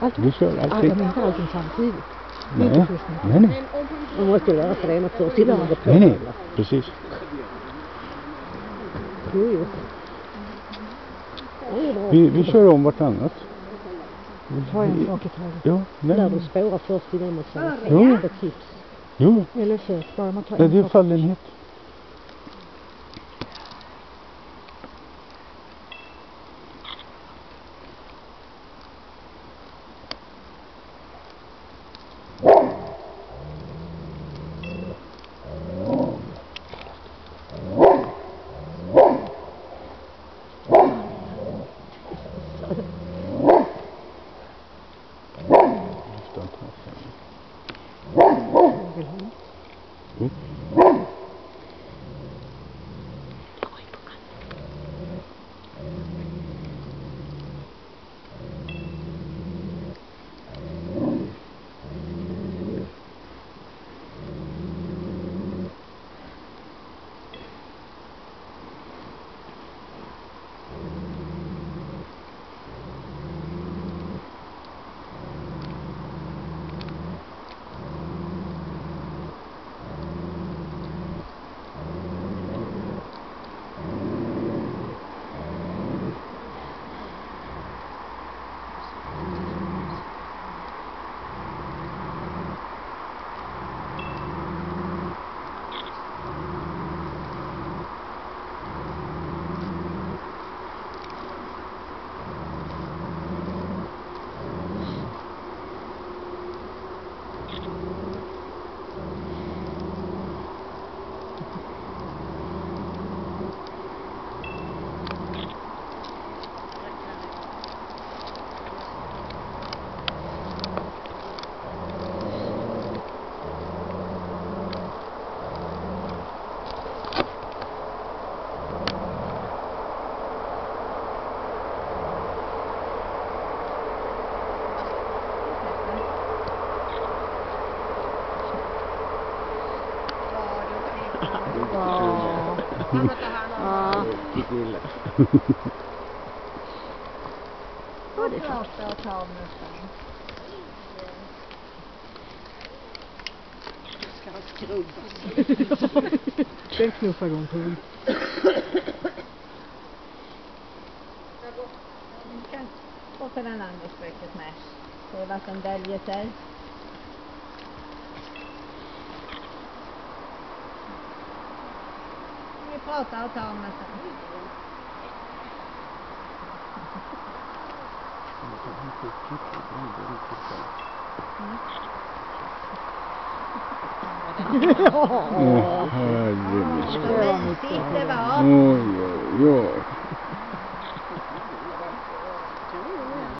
Allt, Vi kör allting. menar allting samtidigt. Nej, Inte nej, nej. Man måste lära sig det ena först innan man går på Nej, nej. Precis. Jo, jo. Vi, vi kör om vartannat. Ta en sak i taget. Ja, Lär nej. dig spåra först innan man säger Jo. Jo, Eller kött, bara man tar nej, det är en sak. fallenhet. Just don't touch him. Ja. Ja, det är klart. Den knuffar igång på hund. På den andra spöket med. Se vad som döljer sig. Frau Tautaunger Oj, oj, oj.